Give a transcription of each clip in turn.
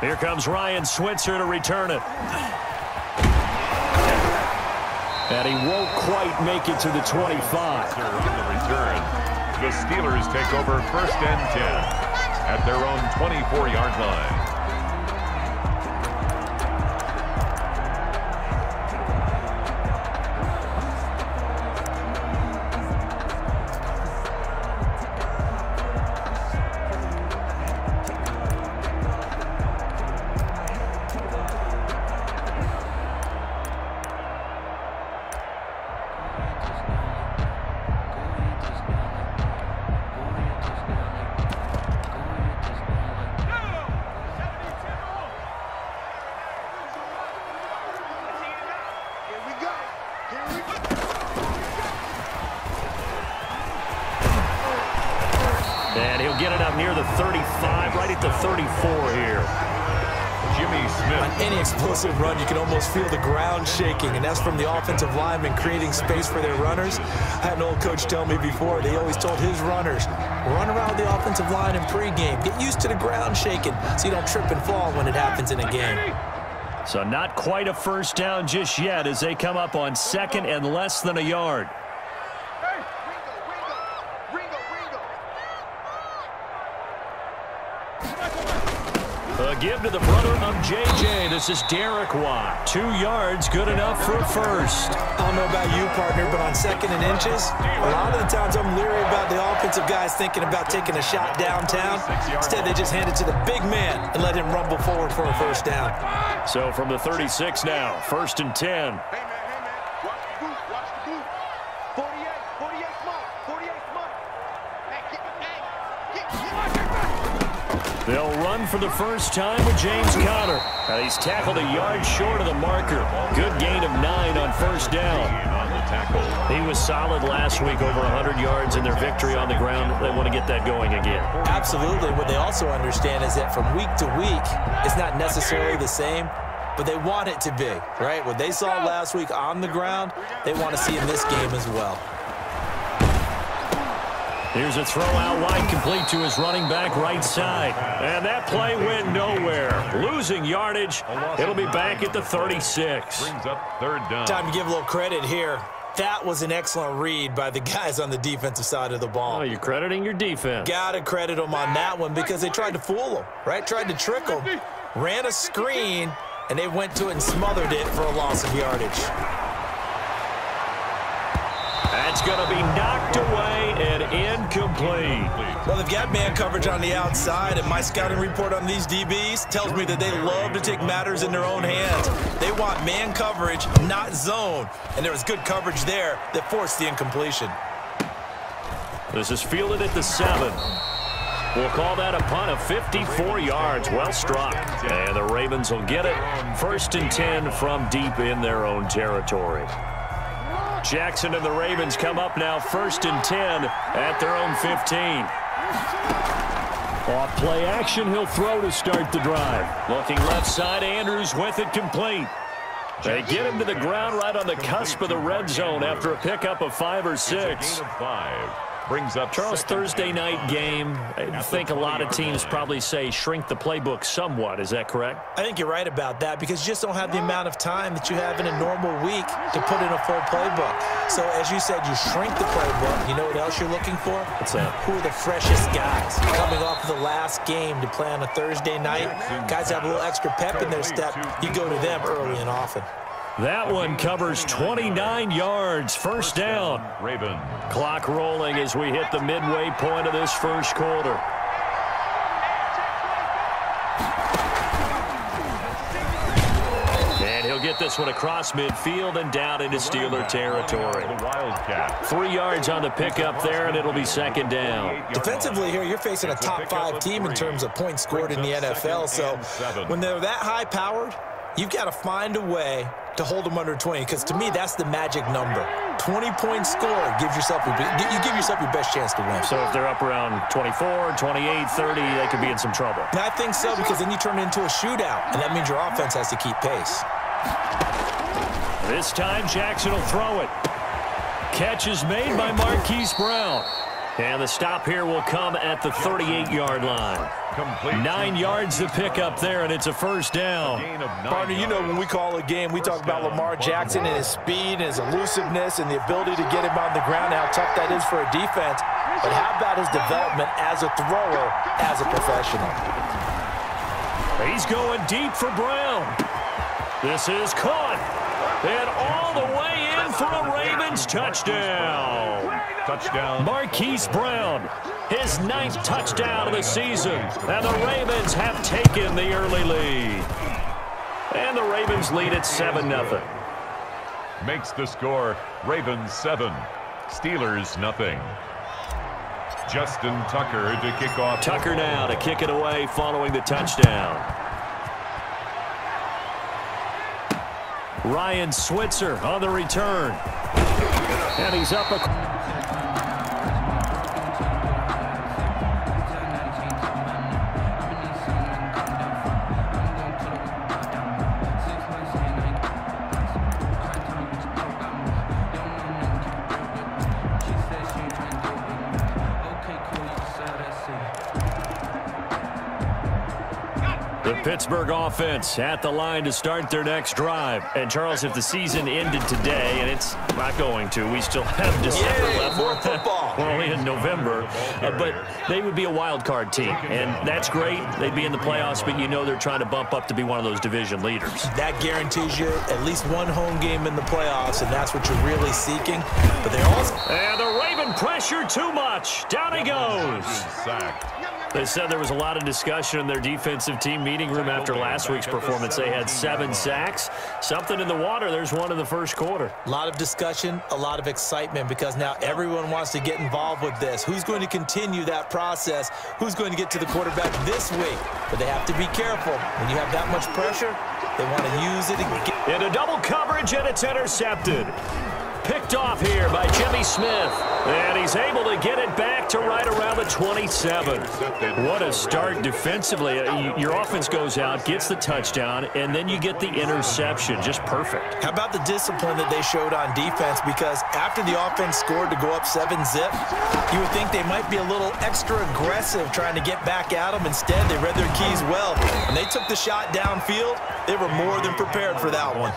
Here comes Ryan Switzer to return it. And he won't quite make it to the 25. On the return, the Steelers take over first and 10 at their own 24-yard line. Any explosive run, you can almost feel the ground shaking, and that's from the offensive linemen creating space for their runners. I had an old coach tell me before, they always told his runners, run around the offensive line in pregame. Get used to the ground shaking so you don't trip and fall when it happens in a game. So not quite a first down just yet as they come up on second and less than a yard. A give to the brother of J.J. This is Derek Watt. Two yards, good enough for a first. I don't know about you, partner, but on second and inches, a lot of the times I'm leery about the offensive guys thinking about taking a shot downtown. Instead, they just hand it to the big man and let him rumble forward for a first down. So from the 36 now, first and 10. For the first time with James Conner. And he's tackled a yard short of the marker. Good gain of nine on first down. He was solid last week, over 100 yards in their victory on the ground. They want to get that going again. Absolutely. What they also understand is that from week to week, it's not necessarily the same, but they want it to be, right? What they saw last week on the ground, they want to see in this game as well. Here's a throw out wide, complete to his running back right side. And that play went nowhere. Losing yardage. It'll be back at the 36. Brings up third down. Time to give a little credit here. That was an excellent read by the guys on the defensive side of the Oh, ball. you're crediting your defense. Gotta credit them on that one because they tried to fool them, right? Tried to trick them, ran a screen, and they went to it and smothered it for a loss of yardage. That's going to be knocked away and incomplete. Well, they've got man coverage on the outside, and my scouting report on these DBs tells me that they love to take matters in their own hands. They want man coverage, not zone, and there was good coverage there that forced the incompletion. This is fielded at the seven. We'll call that a punt of 54 yards. Well struck. And the Ravens will get it. First and 10 from deep in their own territory. Jackson and the Ravens come up now first and 10 at their own 15. Off play action, he'll throw to start the drive. Looking left side, Andrews with it complete. They get him to the ground right on the cusp of the red zone after a pickup of five or six. Gain of five. Brings up Charles, Thursday night game, I think a lot of teams probably say shrink the playbook somewhat. Is that correct? I think you're right about that because you just don't have the amount of time that you have in a normal week to put in a full playbook. So as you said, you shrink the playbook. You know what else you're looking for? What's that? Who are the freshest guys coming off of the last game to play on a Thursday night? Guys have a little extra pep in their step. You go to them early and often. That one covers 29 yards. First down. Raven. Clock rolling as we hit the midway point of this first quarter. And he'll get this one across midfield and down into Steeler territory. Three yards on the pickup there, and it'll be second down. Defensively here, you're facing a top five team in terms of points scored in the NFL. So when they're that high powered, you've got to find a way to hold them under 20 because to me, that's the magic number. 20 point score, gives yourself your, you give yourself your best chance to win. So if they're up around 24, 28, 30, they could be in some trouble. And I think so because then you turn it into a shootout, and that means your offense has to keep pace. This time Jackson will throw it. Catch is made by Marquise Brown. And the stop here will come at the 38-yard line. Nine yards to pick up there, and it's a first down. Gain Partner, you know when we call a game, we talk about Lamar Jackson and his speed and his elusiveness and the ability to get him on the ground, how tough that is for a defense. But how about his development as a thrower, as a professional? He's going deep for Brown. This is caught. And all the way in for a Ravens touchdown. Touchdown. Marquise Brown, his ninth touchdown of the season. And the Ravens have taken the early lead. And the Ravens lead at 7-0. Makes the score Ravens 7, Steelers nothing. Justin Tucker to kick off. Tucker now to kick it away following the touchdown. Ryan Switzer on the return. And he's up The Pittsburgh offense at the line to start their next drive. And Charles, if the season ended today, and it's not going to, we still have December Yay, left. more football. We're only in November. Uh, but they would be a wild card team. And that's great. They'd be in the playoffs, but you know they're trying to bump up to be one of those division leaders. That guarantees you at least one home game in the playoffs, and that's what you're really seeking. But they also And the Raven pressure too much. Down he goes. They said there was a lot of discussion in their defensive team meeting room after last week's performance. They had seven sacks. Something in the water. There's one in the first quarter. A lot of discussion, a lot of excitement because now everyone wants to get involved with this. Who's going to continue that process? Who's going to get to the quarterback this week? But they have to be careful. When you have that much pressure, they want to use it again. And a double coverage, and it's intercepted. Picked off here by Jimmy Smith. And he's able to get it back to right around the 27. What a start defensively. Uh, Your offense goes out, gets the touchdown, and then you get the interception. Just perfect. How about the discipline that they showed on defense? Because after the offense scored to go up seven zip, you would think they might be a little extra aggressive trying to get back at them. Instead, they read their keys well. When they took the shot downfield, they were more than prepared for that one.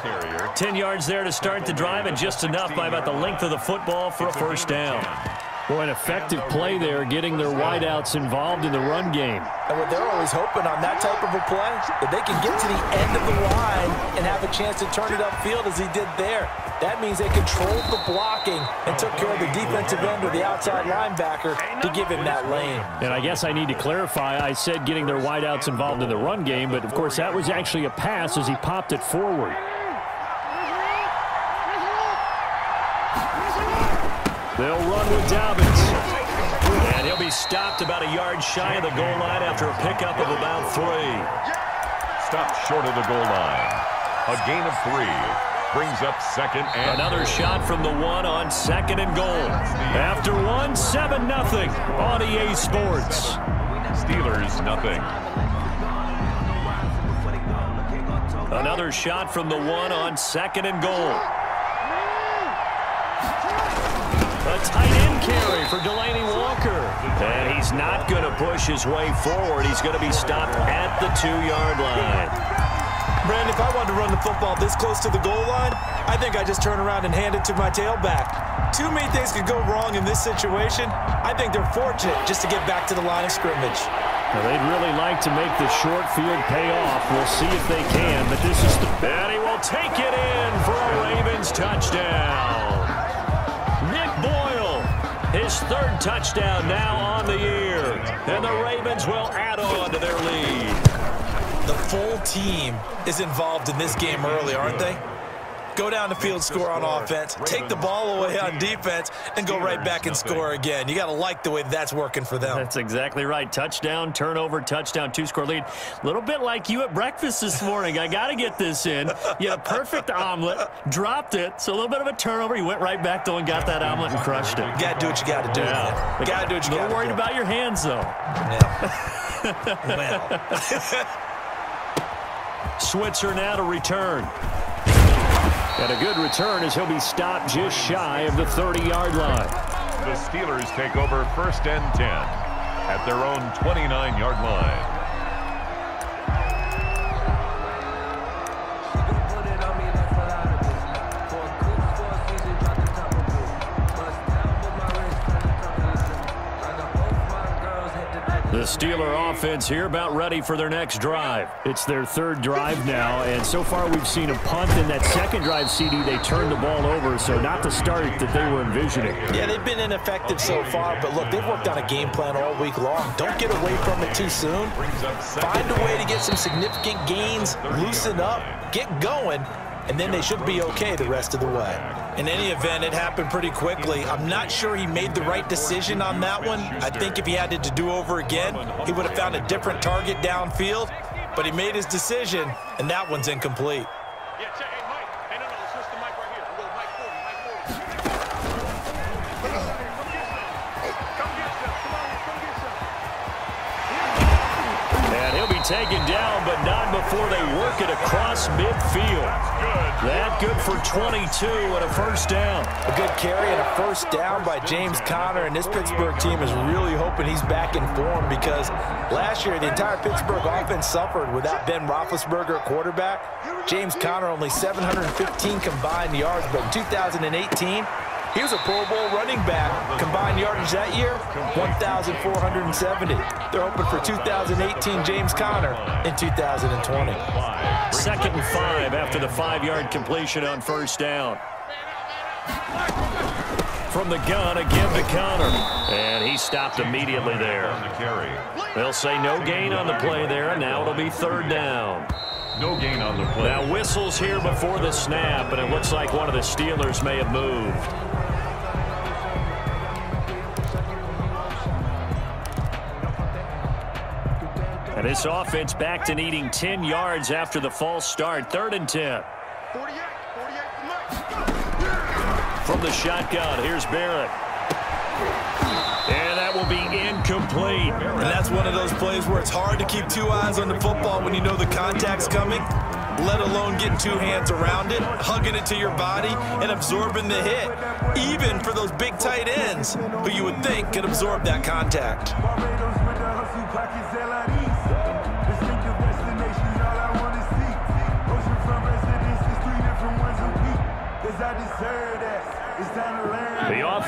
10 yards there to start the drive, and just enough by about the length of the football for a first down. Boy, an effective play there, getting their wideouts involved in the run game. And what they're always hoping on that type of a play, that they can get to the end of the line and have a chance to turn it upfield as he did there. That means they controlled the blocking and took care of the defensive end or the outside linebacker to give him that lane. And I guess I need to clarify, I said getting their wideouts involved in the run game, but of course that was actually a pass as he popped it forward. They'll run with Dobbins. And he'll be stopped about a yard shy of the goal line after a pickup of about three. Stopped short of the goal line. A gain of three. Brings up second and Another shot from the one on second and goal. After one, 7 nothing on EA Sports. Steelers nothing. Another shot from the one on second and goal. A tight end carry for Delanie Walker. And he's not going to push his way forward. He's going to be stopped at the two-yard line. Brandon, if I wanted to run the football this close to the goal line, I think I just turn around and hand it to my tailback. Too many things could go wrong in this situation. I think they're fortunate just to get back to the line of scrimmage. Now, they'd really like to make the short field pay off. We'll see if they can, but this is the... And he will take it in for a Ravens touchdown. His third touchdown now on the year. And the Ravens will add on to their lead. The full team is involved in this game early, aren't they? Go down the field, score on offense, take the ball away on defense, and go right back and score again. You got to like the way that's working for them. That's exactly right. Touchdown, turnover, touchdown, two-score lead. A little bit like you at breakfast this morning. I got to get this in. You had a perfect omelet, dropped it, so a little bit of a turnover. You went right back, though, and got that omelet and crushed it. You got to do what you got to do. Yeah. man. Got to do what you A got little to worried about your hands, though. Yeah. well, Switzer now to return. And a good return as he'll be stopped just shy of the 30-yard line. The Steelers take over first and 10 at their own 29-yard line. The Steeler offense here about ready for their next drive. It's their third drive now, and so far we've seen a punt in that second drive CD. They turned the ball over, so not the start that they were envisioning. Yeah, they've been ineffective so far, but look, they've worked on a game plan all week long. Don't get away from it too soon. Find a way to get some significant gains, loosen up, get going, and then they should be okay the rest of the way. In any event, it happened pretty quickly. I'm not sure he made the right decision on that one. I think if he had it to do over again, he would have found a different target downfield, but he made his decision, and that one's incomplete. Taken down, but not before they work it across midfield. Good. That good for 22 and a first down. A good carry and a first down by James Conner, and this Pittsburgh team is really hoping he's back in form because last year the entire Pittsburgh offense suffered without Ben Roethlisberger at quarterback. James Conner only 715 combined yards, but in 2018, he was a Pro Bowl running back. Combined yardage that year, 1,470. They're hoping for 2018 James Conner in 2020. Second and five after the five-yard completion on first down. From the gun, again to Conner. And he stopped immediately there. They'll say no gain on the play there, and now it'll be third down. No gain on the play. Now whistles here before the snap, and it looks like one of the Steelers may have moved. And this offense back to needing 10 yards after the false start. Third and 10. 48, 48. From the shotgun, here's Barrett. Incomplete. And that's one of those plays where it's hard to keep two eyes on the football when you know the contact's coming, let alone getting two hands around it, hugging it to your body, and absorbing the hit, even for those big tight ends who you would think could absorb that contact.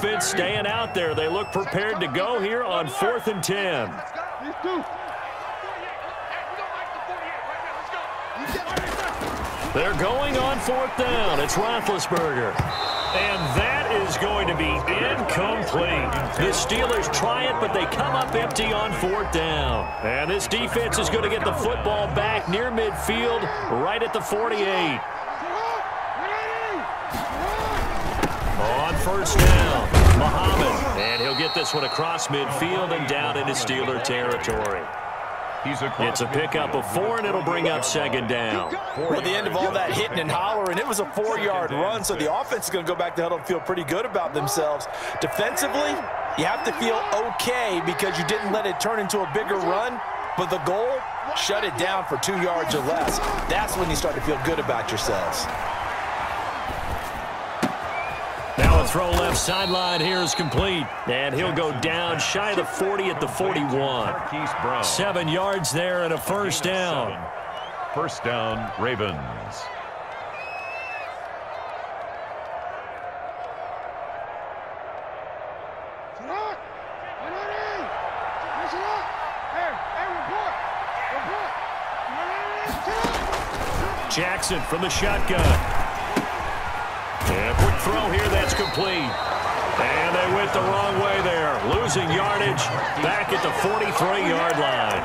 The offense staying out there. They look prepared to go here on fourth and 10. Let's go. These two. 48. Hey, we don't like the 48 right now. Let's go. You get ready, sir. They're going on fourth down. It's Roethlisberger. And that is going to be incomplete. The Steelers try it, but they come up empty on fourth down. And this defense is going to get the football back near midfield, right at the 48. On first down, Muhammad. And he'll get this one across midfield and down into Steeler territory. It's a pickup of four, and it'll bring up second down. Well, the end of all that hitting and hollering, it was a four-yard run, so the offense is going to go back to huddle and feel pretty good about themselves. Defensively, you have to feel okay because you didn't let it turn into a bigger run, but the goal, shut it down for two yards or less. That's when you start to feel good about yourselves. Now throw left sideline here is complete. And he'll go down shy of the 40 at the 41. Seven yards there and a first down. First down, Ravens. Sit up. Get ready. Sit up. Hey, hey, report. Report. Get ready. Sit up. Jackson from the shotgun. Throw here, that's complete. And they went the wrong way there. Losing yardage back at the 43-yard line.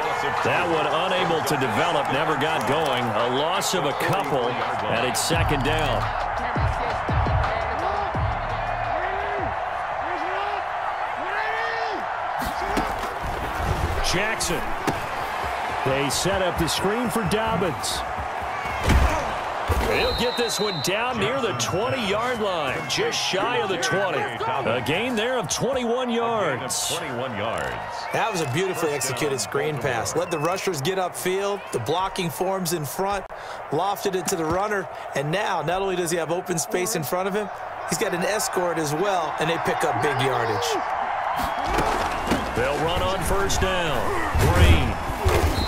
That one unable to develop, never got going. A loss of a couple, and it's second down. Jackson. They set up the screen for Dobbins. He'll get this one down near the 20-yard line, just shy of the 20. A gain there of 21 yards. 21 yards. That was a beautifully executed screen pass. Let the rushers get upfield, the blocking forms in front, lofted it to the runner, and now not only does he have open space in front of him, he's got an escort as well, and they pick up big yardage. They'll run on first down. Green.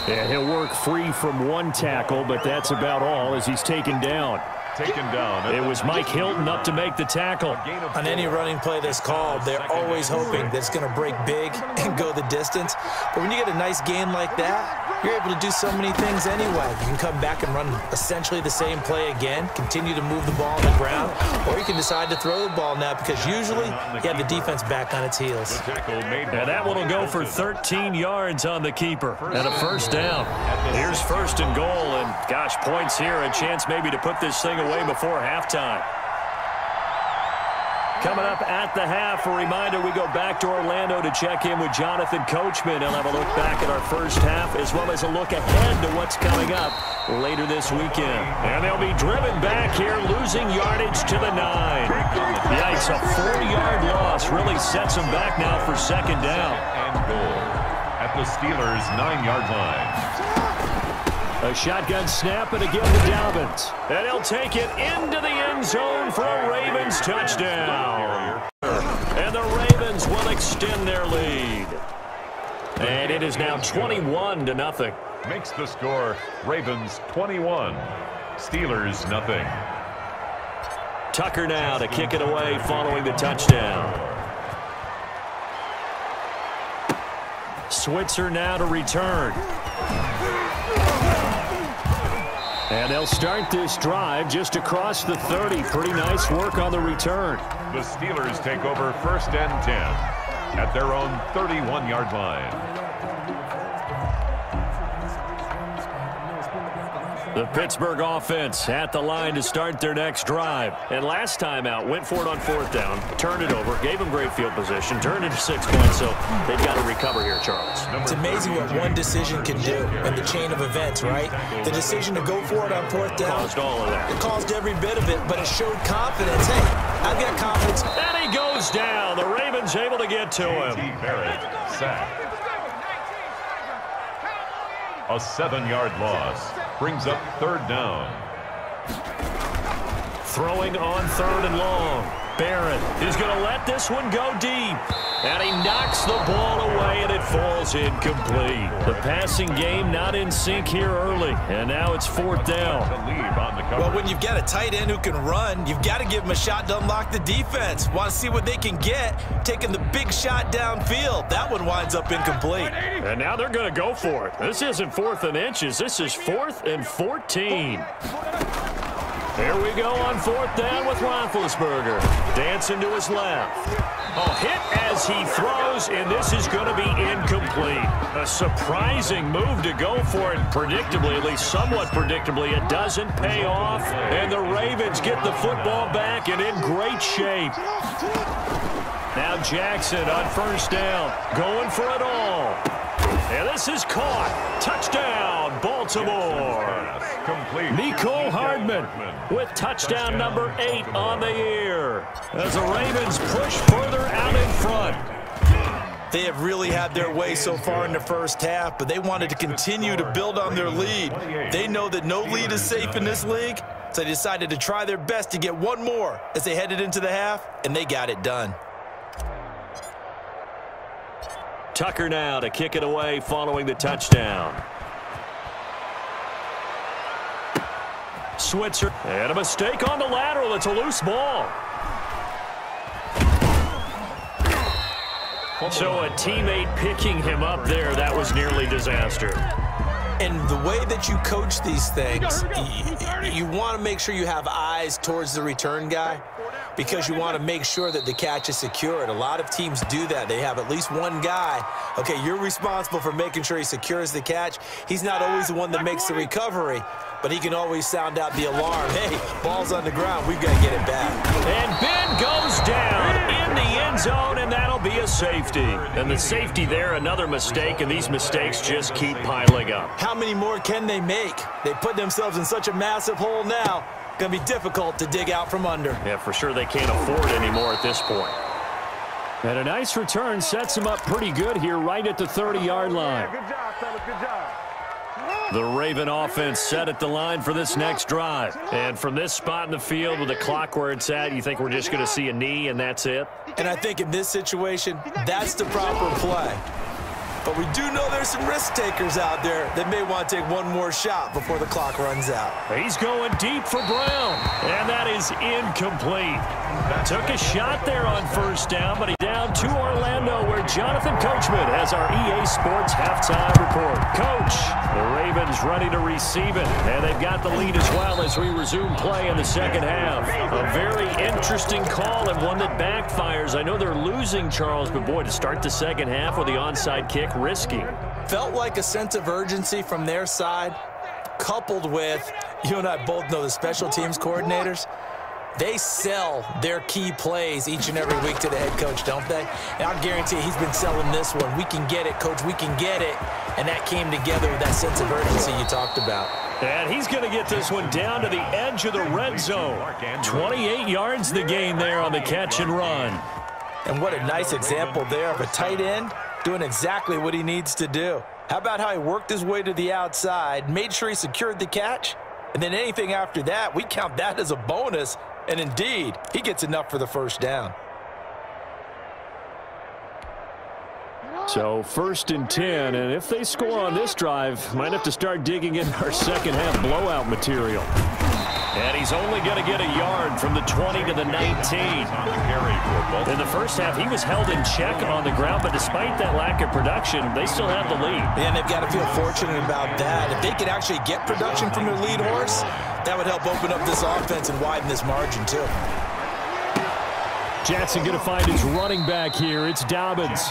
And he'll work free from one tackle, but that's about all as he's taken down. Taken down. It was Mike Hilton up to make the tackle. On any running play that's called, they're always hoping that it's going to break big and go the distance. But when you get a nice gain like that, you're able to do so many things anyway. You can come back and run essentially the same play again, continue to move the ball on the ground, or you can decide to throw the ball now because usually you have the defense back on its heels. And that one will go for 13 yards on the keeper and a first down. Here's first and goal, and gosh, points here, a chance maybe to put this thing away before halftime. Coming up at the half, a reminder, we go back to Orlando to check in with Jonathan Coachman. He'll have a look back at our first half as well as a look ahead to what's coming up later this weekend. And they'll be driven back here, losing yardage to the nine. Yikes, a four-yard loss really sets them back now for second down. And goal at the Steelers' nine-yard line. A shotgun snap and again to Dobbins. And he'll take it into the end zone for a Ravens touchdown. And the Ravens will extend their lead. And it is now 21 to nothing. Makes the score Ravens 21, Steelers nothing. Tucker now to kick it away following the touchdown. Switzer now to return. And they'll start this drive just across the 30. Pretty nice work on the return. The Steelers take over first and 10 at their own 31-yard line. The Pittsburgh offense at the line to start their next drive. And last time out, went for it on fourth down, turned it over, gave them great field position, turned it to six points, so they've got to recover here, Charles. It's amazing what one decision can do in the chain of events, right? The decision to go for it on fourth down. Caused all of that. It caused every bit of it, but it showed confidence. Hey, I've got confidence. And he goes down. The Ravens able to get to him. T. Barrett, sack. A seven-yard loss brings up third down. Throwing on third and long. Barrett is going to let this one go deep. And he knocks the ball away, and it falls incomplete. The passing game not in sync here early, and now it's fourth down. The lead on the cover. Well, when you've got a tight end who can run, you've got to give him a shot to unlock the defense. Want to see what they can get, taking the big shot downfield. That one winds up incomplete. And now they're going to go for it. This isn't fourth and inches. This is fourth and 14. Here we go on fourth down with Roethlisberger. Dancing to his left. A hit as he throws, and this is going to be incomplete. A surprising move to go for it predictably, at least somewhat predictably. It doesn't pay off, and the Ravens get the football back and in great shape. Now Jackson on first down, going for it all. And this is caught. Touchdown, Baltimore. Complete. Mecole Hardman with touchdown number eight on the year as the Ravens push further out in front. They have really had their way so far in the first half, but they wanted to continue to build on their lead. They know that no lead is safe in this league, so they decided to try their best to get one more as they headed into the half, and they got it done. Tucker now to kick it away following the touchdown. Switzer. And a mistake on the lateral. It's a loose ball. So a teammate picking him up there, that was nearly disaster. And the way that you coach these things, you, you want to make sure you have eyes towards the return guy because you want to make sure that the catch is secured. A lot of teams do that. They have at least one guy. Okay, you're responsible for making sure he secures the catch. He's not always the one that makes the recovery, but he can always sound out the alarm. Hey, ball's on the ground. We've got to get it back. And Ben goes down in the end zone, and that'll be a safety. And the safety there, another mistake, and these mistakes just keep piling up. How many more can they make? They put themselves in such a massive hole now. Going to be difficult to dig out from under. Yeah, for sure they can't afford anymore at this point. And a nice return sets him up pretty good here right at the 30-yard line. Good job, fellas. Good job. The Raven offense set at the line for this next drive. And from this spot in the field with the clock where it's at, you think we're just going to see a knee and that's it? And I think in this situation, that's the proper play. But we do know there's some risk takers out there that may want to take one more shot before the clock runs out. He's going deep for Brown, and that is incomplete. Took a shot there on first down, but he down to Orlando where Jonathan Coachman has our EA Sports halftime report. Coach, the Ravens ready to receive it, and they've got the lead as well as we resume play in the second half. A very interesting call and one that backfires. I know they're losing, Charles, but boy, to start the second half with the onside kick, risky. Felt like a sense of urgency from their side, coupled with, you and I both know the special teams coordinators, they sell their key plays each and every week to the head coach, don't they? And I guarantee he's been selling this one. We can get it, coach. We can get it. And that came together with that sense of urgency you talked about. And he's going to get this one down to the edge of the red zone. 28 yards the gain there on the catch and run. And what a nice example there of a tight end doing exactly what he needs to do. How about how he worked his way to the outside, made sure he secured the catch, and then anything after that, we count that as a bonus. And indeed, he gets enough for the first down. So first and 10, and if they score on this drive, might have to start digging in our second half blowout material. And he's only going to get a yard from the 20 to the 19. In the first half, he was held in check on the ground, but despite that lack of production, they still have the lead. And they've got to feel fortunate about that. If they could actually get production from their lead horse, that would help open up this offense and widen this margin, too. Jackson going to find his running back here. It's Dobbins.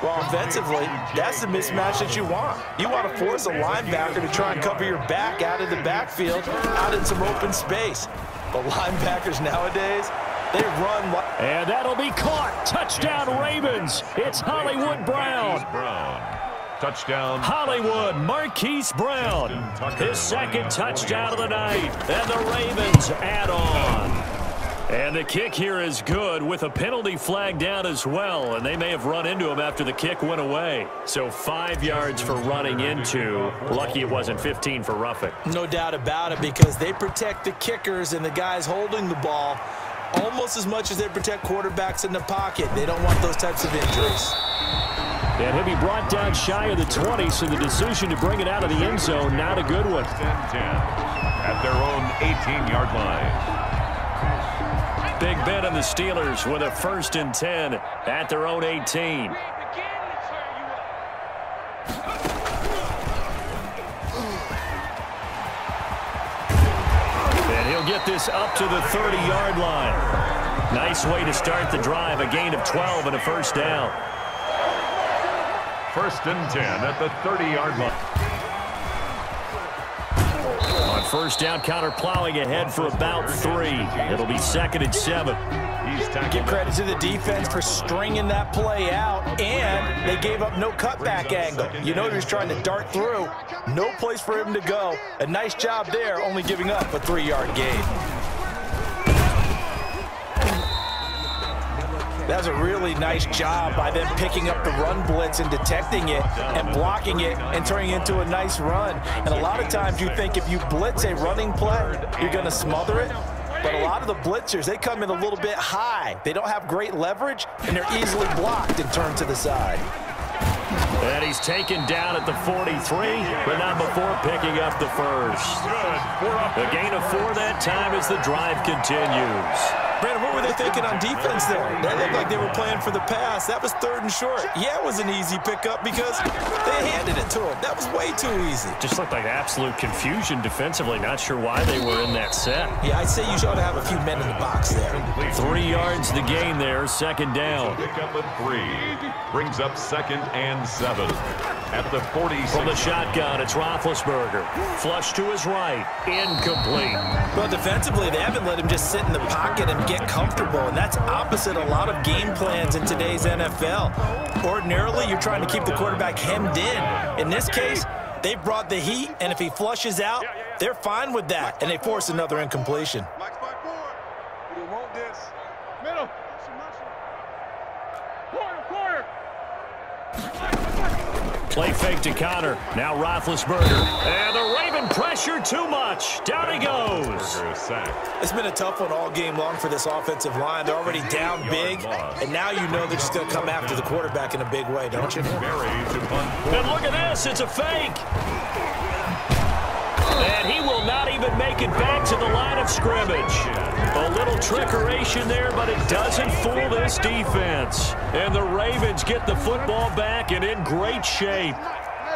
Well, offensively, that's the mismatch that you want. You want to force a linebacker to try and cover your back out of the backfield, out in some open space. But linebackers nowadays, they run. And that'll be caught. Touchdown Ravens. It's Hollywood Brown. Touchdown. Hollywood, Marquise Brown. His second touchdown of the night. And the Ravens add on. And the kick here is good with a penalty flag down as well. And they may have run into him after the kick went away. So five yards for running into. Lucky it wasn't 15 for roughing. No doubt about it because they protect the kickers and the guys holding the ball almost as much as they protect quarterbacks in the pocket. They don't want those types of injuries. And he'll be brought down shy of the 20, so the decision to bring it out of the end zone, not a good one. 10 at their own 18-yard line. Big Ben and the Steelers with a first and 10 at their own 18. And he'll get this up to the 30-yard line. Nice way to start the drive. A gain of 12 and a first down. First and 10 at the 30-yard line. First down, counter plowing ahead for about three. It'll be second and seven. Give credit to the defense for stringing that play out, and they gave up no cutback angle. You know he was trying to dart through. No place for him to go. A nice job there, only giving up a three-yard gain. That was a really nice job by them picking up the run blitz and detecting it and blocking it and turning it into a nice run. And a lot of times you think if you blitz a running play, you're going to smother it. But a lot of the blitzers, they come in a little bit high. They don't have great leverage, and they're easily blocked and turned to the side. And he's taken down at the 43, but not before picking up the first. The gain of four that time as the drive continues. Brandon, what were they thinking on defense there? They looked like they were playing for the pass. That was third and short. Yeah, it was an easy pickup because they handed it to him. That was way too easy. Just looked like absolute confusion defensively. Not sure why they were in that set. Yeah, I'd say you ought to have a few men in the box there. Three yards the gain there, second down. Pick up at three. Brings up second and seven. At the 46. From the shotgun, it's Roethlisberger. Flush to his right. Incomplete. Well, defensively, they haven't let him just sit in the pocket and get comfortable, and that's opposite a lot of game plans in today's NFL. Ordinarily, you're trying to keep the quarterback hemmed in. In this case, they brought the heat, and if he flushes out, They're fine with that, and they force another incompletion. Mike's by four. We want this. Middle. Corner, corner. Play fake to Conner. Now Roethlisberger. And the Raven pressure too much. Down he goes. Burger is sacked. It's been a tough one all game long for this offensive line. They're already down big, and now you know they're just going to come after the quarterback in a big way, don't you? Berry to punt. And look at this. It's a fake. And he will not even make it back to the line of scrimmage. A little trickeration there, but it doesn't fool this defense. And the Ravens get the football back and in great shape.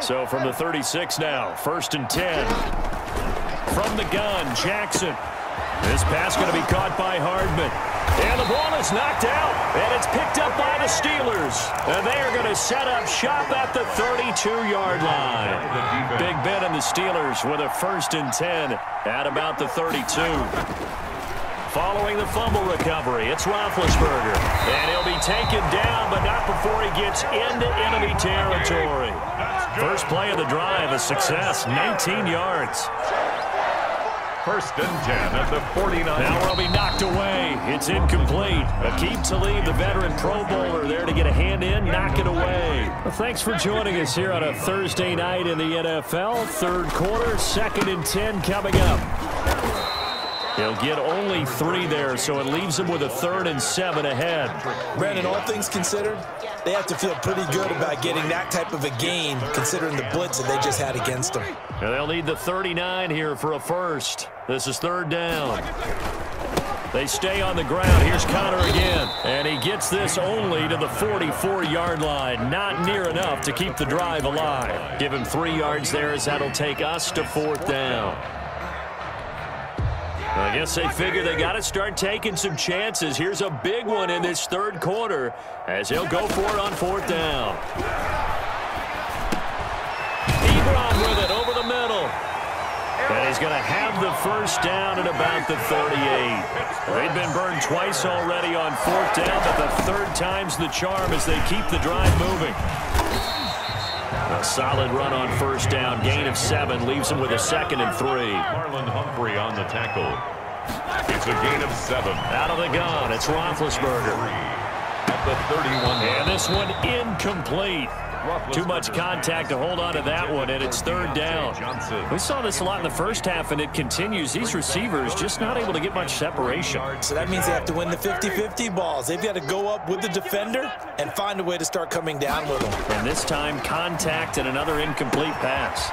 So from the 36 now, first and 10. From the gun, Jackson. This pass going to be caught by Hardman. And the ball is knocked out, and it's picked up by the Steelers. And they are going to set up shop at the 32-yard line. Big Ben and the Steelers with a first and 10 at about the 32. Following the fumble recovery, it's Roethlisberger. And he'll be taken down, but not before he gets into enemy territory. First play of the drive, a success, 19 yards. First and 10 at the 49. Now will be knocked away. It's incomplete. Aqib Talib, the veteran Pro Bowler, there to get a hand in, knock it away. Well, thanks for joining us here on a Thursday night in the NFL. Third quarter, second and 10 coming up. He'll get only three there, so it leaves him with a third and seven ahead. Brandon, all things considered, they have to feel pretty good about getting that type of a game, considering the blitz that they just had against them. And they'll need the 39 here for a first. This is third down. They stay on the ground. Here's Conner again. And he gets this only to the 44-yard line. Not near enough to keep the drive alive. Give him three yards there as that'll take us to fourth down. I guess they figure they got to start taking some chances. Here's a big one in this third quarter as he'll go for it on fourth down. Ebron with it over the middle. And he's going to have the first down at about the 38. They've been burned twice already on fourth down, but the third time's the charm as they keep the drive moving. A solid run on first down. Gain of seven leaves him with a second and three. Marlon Humphrey on the tackle. It's a gain of seven. Out of the gun, it's Roethlisberger. At the 31. And this one incomplete. Too much contact to hold on to that one, and it's third down. We saw this a lot in the first half, and it continues. These receivers just not able to get much separation. So that means they have to win the 50-50 balls. They've got to go up with the defender and find a way to start coming down with them. And this time, contact and another incomplete pass.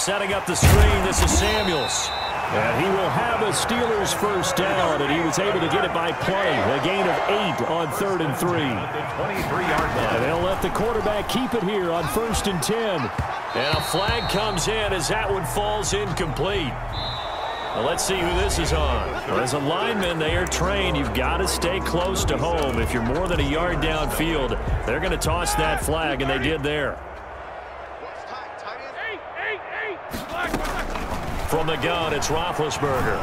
Setting up the screen, this is Samuels. And he will have a Steelers first down, and he was able to get it by play. A gain of eight on third and three. 23-yard And they'll let the quarterback keep it here on first and 10. And a flag comes in as that one falls incomplete. Let's see who this is on. Well, as a lineman, they are trained. You've got to stay close to home. If you're more than a yard downfield, they're going to toss that flag, and they did there. Watch tight, tight end. Eight, eight, eight. Black, black. From the gun, it's Roethlisberger.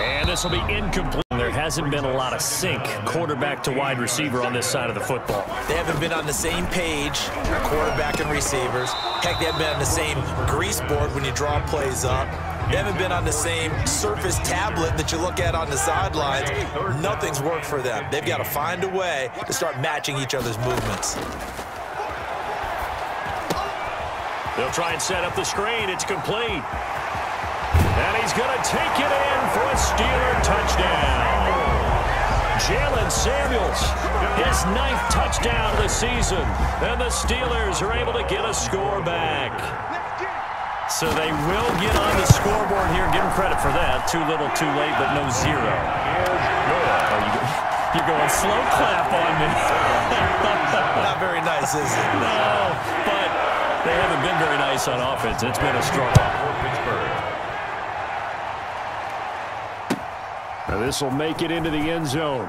And this will be incomplete. There hasn't been a lot of sync quarterback to wide receiver on this side of the football. They haven't been on the same page, quarterback and receivers. Heck, they haven't been on the same grease board when you draw plays up. They haven't been on the same surface tablet that you look at on the sidelines. Nothing's worked for them. They've got to find a way to start matching each other's movements. They'll try and set up the screen. It's complete. And he's going to take it in for a Steeler touchdown. Jaylen Samuels, his ninth touchdown of the season. And the Steelers are able to get a score back. So they will get on the scoreboard here. Give them credit for that. Too little, too late, but no zero. Oh, you, you're going slow clap on me. Not very nice, is it? No, but they haven't been very nice on offense. It's been a struggle. For Pittsburgh. Now this will make it into the end zone.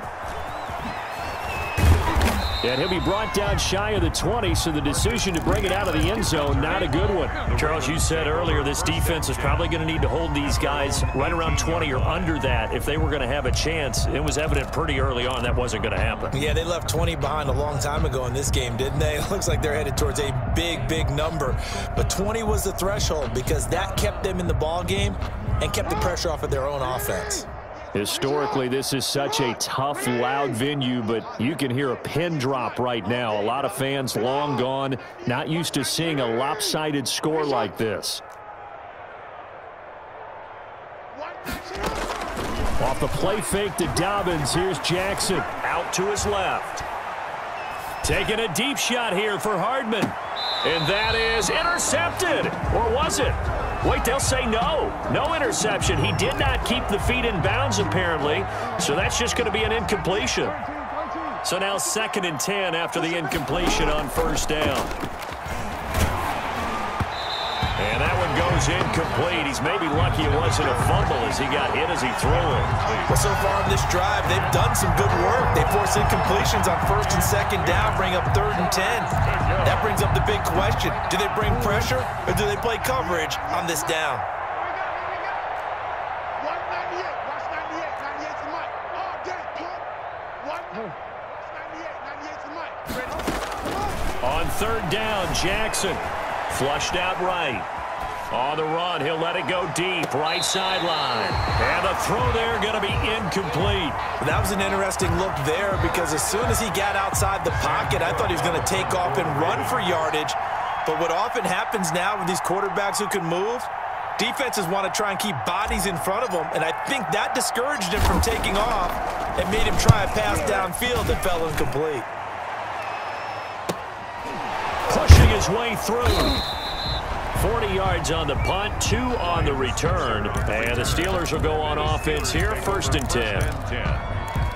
And he'll be brought down shy of the 20, so the decision to bring it out of the end zone, not a good one. Charles, you said earlier this defense is probably going to need to hold these guys right around 20 or under that if they were going to have a chance. It was evident pretty early on that wasn't going to happen. Yeah, they left 20 behind a long time ago in this game, didn't they? It looks like they're headed towards a big, big number. But 20 was the threshold because that kept them in the ball game and kept the pressure off of their own offense. Historically, this is such a tough, loud venue, but you can hear a pin drop right now. A lot of fans long gone, not used to seeing a lopsided score like this. Off the play fake to Dobbins, here's Jackson. Out to his left. Taking a deep shot here for Hardman. And that is intercepted. Or was it? Wait, they'll say no. No interception. He did not keep the feet in bounds, apparently. So that's just going to be an incompletion. So now second and 10 after the incompletion on first down. And that one goes incomplete. He's maybe lucky it wasn't a fumble as he got hit as he threw it. Well, so far on this drive, they've done some good work. They force incompletions on first and second down, bring up third and 10. That brings up the big question. Do they bring pressure or do they play coverage on this down? On third down, Jackson flushed out right. On the run, he'll let it go deep, right sideline. And the throw there going to be incomplete. That was an interesting look there because as soon as he got outside the pocket, I thought he was going to take off and run for yardage. But what often happens now with these quarterbacks who can move, defenses want to try and keep bodies in front of them, and I think that discouraged him from taking off and made him try a pass downfield that fell incomplete. His way through. 40 yards on the punt, two on the return. And the Steelers will go on offense here, first and 10.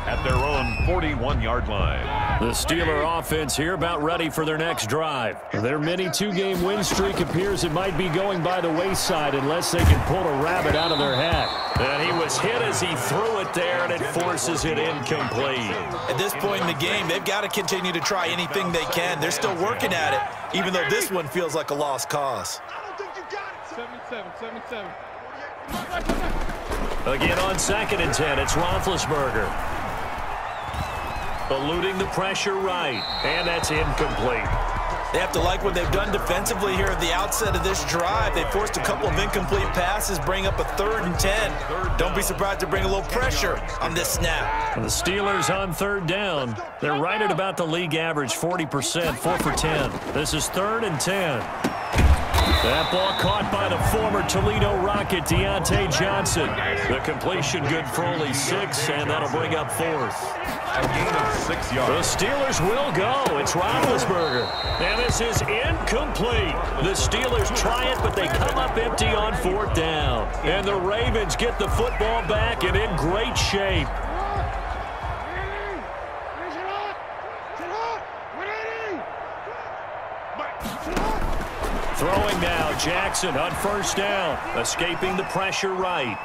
10 at their own 41-yard line. The Steeler offense here about ready for their next drive. Their mini two-game win streak appears it might be going by the wayside unless they can pull a rabbit out of their hat. And he was hit as he threw it there, and it forces it incomplete. At this point in the game, they've got to continue to try anything they can. They're still working at it, even though this one feels like a lost cause. Again on second and 10, it's Roethlisberger. Eluding the pressure right, and that's incomplete. They have to like what they've done defensively here at the outset of this drive. They forced a couple of incomplete passes, bring up a third and 10. Don't be surprised to bring a little pressure on this snap. And the Steelers on third down. They're right at about the league average, 40%, 4 for 10. This is third and 10. That ball caught by the former Toledo Rocket, Diontae Johnson. The completion good for only six, and that'll bring up fourth. A gain of six yards. The Steelers will go. It's Roethlisberger. And this is incomplete. The Steelers try it, but they come up empty on fourth down. And the Ravens get the football back and in great shape. Throwing now, Jackson on first down, escaping the pressure right.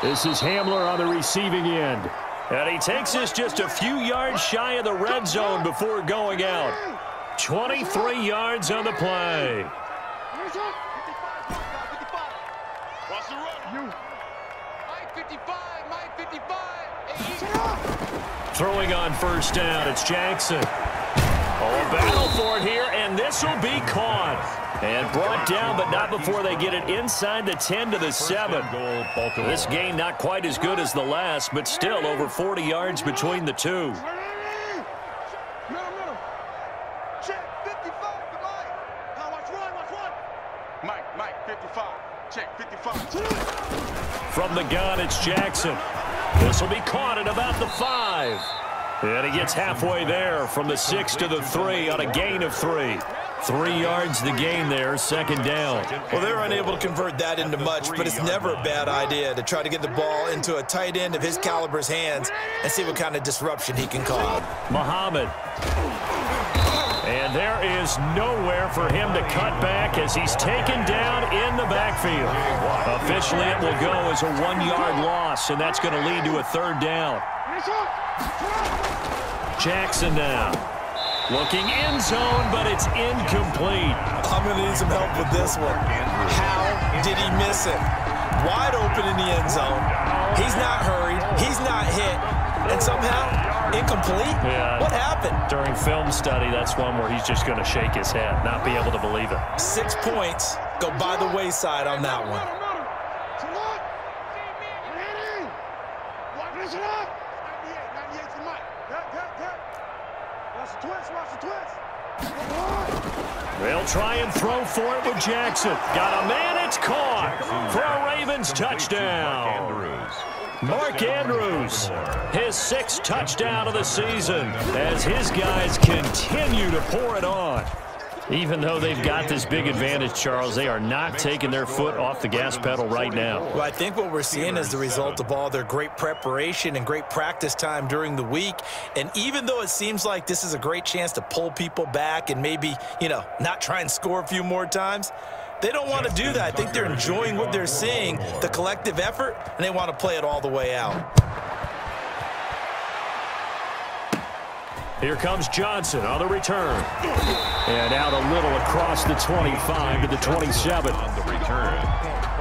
This is Hamler on the receiving end. And he takes this just a few yards shy of the red zone before going out. 23 yards on the play. Throwing on first down, it's Jackson. Oh, battle for it here, and this will be caught. And brought down, but not before they get it inside the 10 to the 7. This game not quite as good as the last, but still over 40 yards between the two. Mike, Mike, 55. Check, 55. From the gun, it's Jackson. This will be caught at about the five. And he gets halfway there from the six to the three on a gain of three. Three yards the gain there, second down. Well, they're unable to convert that into much, but it's never a bad idea to try to get the ball into a tight end of his caliber's hands and see what kind of disruption he can cause. Muhammad. And there is nowhere for him to cut back as he's taken down in the backfield. Officially, it will go as a one-yard loss, and that's going to lead to a third down. Jackson now. Looking end zone, but it's incomplete. I'm going to need some help with this one. How did he miss it? Wide open in the end zone. He's not hurried. He's not hit. And somehow, Incomplete? Yeah. What happened? During film study, that's one where he's just going to shake his head, not be able to believe it. Six points go by the wayside on that one. Salute! Ready? Watch this up! 98, 98 to Mike. Tap, tap, tap. Watch the twist, watch the twist. They'll try and throw for it with Jackson. Got a man, it's caught for a Ravens touchdown. Mark Andrews, his sixth touchdown of the season as his guys continue to pour it on. Even though they've got this big advantage, Charles, they are not taking their foot off the gas pedal right now. Well, I think what we're seeing is the result of all their great preparation and great practice time during the week. And even though it seems like this is a great chance to pull people back and maybe, you know, not try and score a few more times, they don't want to do that. I think they're enjoying what they're seeing, the collective effort, and they want to play it all the way out. Here comes Johnson on the return. And out a little across the 25 to the 27. On the return,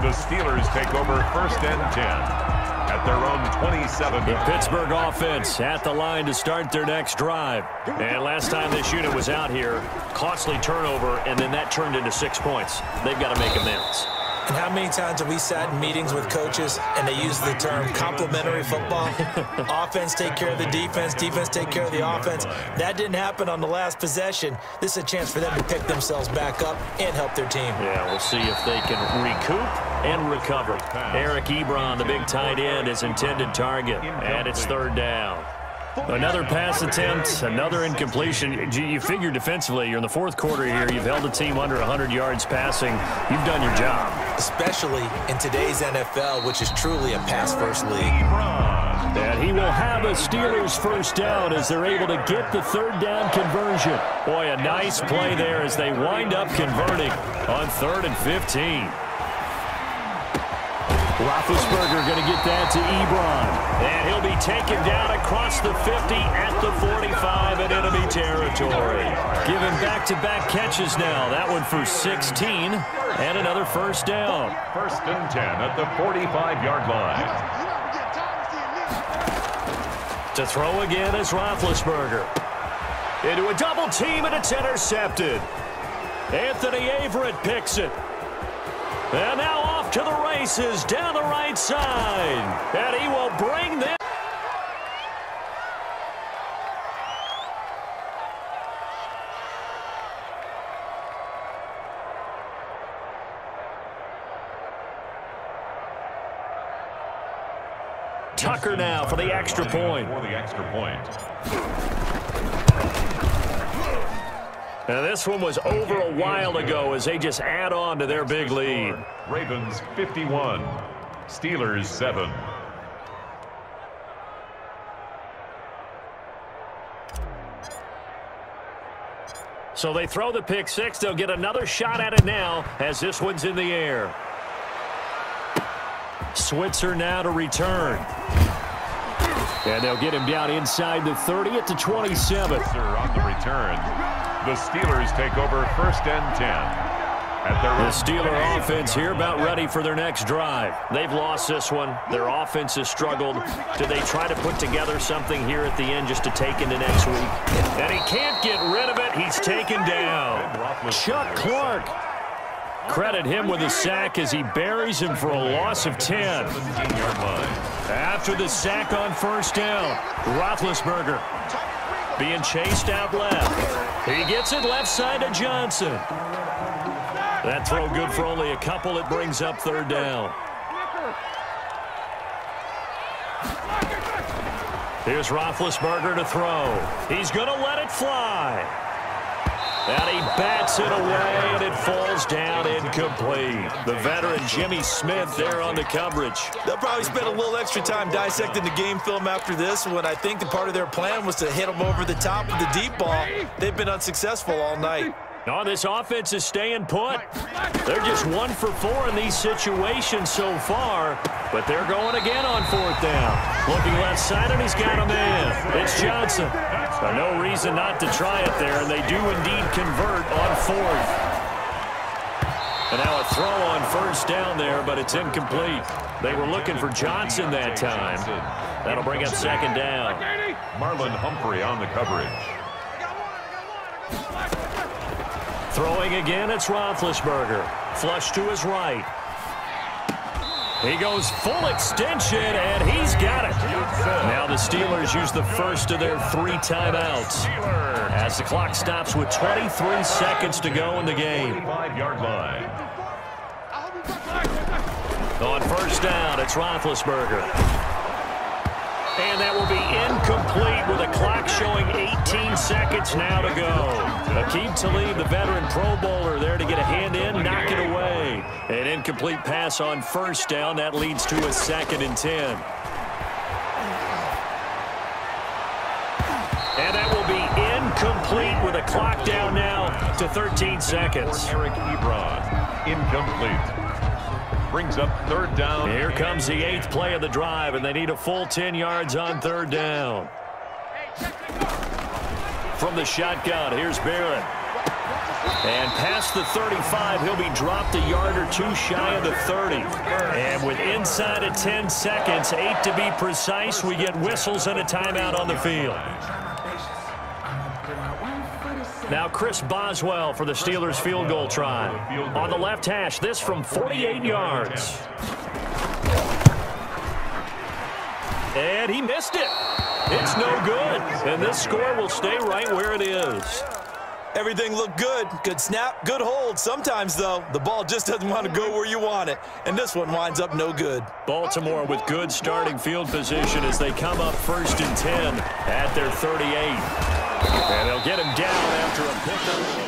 the Steelers take over first and 10 at their own 27. The Pittsburgh offense at the line to start their next drive. And last time this unit was out here, costly turnover, and then that turned into six points. They've got to make amends. And how many times have we sat in meetings with coaches and they use the term complementary football? offense take care of the defense, defense take care of the offense. That didn't happen on the last possession. This is a chance for them to pick themselves back up and help their team. Yeah, we'll see if they can recoup and recover. Eric Ebron, the big tight end, is intended target. And it's third down. Another pass attempt, another incompletion. You you figure defensively, you're in the fourth quarter here. You've held a team under 100 yards passing. You've done your job. Especially in today's NFL, which is truly a pass-first league. And he will have a Steelers first down as they're able to get the third down conversion. Boy, a nice play there as they wind up converting on third and 15. Roethlisberger going to get that to Ebron. And he'll be taken down across the 50 at the 45 in enemy territory. Given back-to-back catches now. That one for 16 and another first down. First and 10 at the 45-yard line. You know, we get tired of seeing this. To throw again is Roethlisberger. Into a double team, and it's intercepted. Anthony Averett picks it. And now to the races down the right side. And he will bring them. Tucker now for the extra point. For the extra point. And this one was over a while ago as they just add on to their big lead. Ravens 51, Steelers 7. So they throw the pick six. They'll get another shot at it now as this one's in the air. Switzer now to return. And they'll get him down inside the 30 at the 27. Sir on the return. The Steelers take over first and 10. At their The Steeler offense here about ready for their next drive. They've lost this one. Their offense has struggled. Do they try to put together something here at the end just to take into next week? And he can't get rid of it. He's taken down. Chuck Clark. Credit him with a sack as he buries him for a loss of 10. 17-yard line. After the sack on first down, Roethlisberger being chased out left. He gets it left side to Johnson. That throw good for only a couple. It brings up third down. Here's Roethlisberger to throw. He's going to let it fly. And he bats it away, and it falls down incomplete. The veteran Jimmy Smith there on the coverage. They'll probably spend a little extra time dissecting the game film after this when I think the part of their plan was to hit them over the top with the deep ball. They've been unsuccessful all night. Oh, this offense is staying put. They're just one for four in these situations so far, but they're going again on fourth down. Looking left side, and he's got a man. It's Johnson. So no reason not to try it there, and they do indeed convert on fourth. And now a throw on first down there, but it's incomplete. They were looking for Johnson that time. That'll bring up second down. Marlon Humphrey on the coverage. Throwing again, it's Roethlisberger. Flush to his right. He goes full extension, and he's got it. Now the Steelers use the first of their three timeouts. As the clock stops with 23 seconds to go in the game. On first down, it's Roethlisberger. And that will be incomplete with a clock showing 18 seconds now to go. Aqib Talib, the veteran Pro Bowler, there to get a hand in, knock it away. An incomplete pass on first down. That leads to a second and 10. And that will be incomplete with a clock down now to 13 seconds. Eric Ebron, incomplete brings up third down. Here comes the eighth play of the drive, and they need a full 10 yards on third down. From the shotgun, here's Barrett. And past the 35, he'll be dropped a yard or two shy of the 30. And with inside of 10 seconds, eight to be precise, we get whistles and a timeout on the field. Now Chris Boswell for the Steelers field goal try. On the left hash, this from 48 yards. And he missed it. It's no good. And this score will stay right where it is. Everything looked good. Good snap, good hold. Sometimes, though, the ball just doesn't want to go where you want it. And this one winds up no good. Baltimore with good starting field position as they come up first and 10 at their 38. And they'll get him down after a pickup.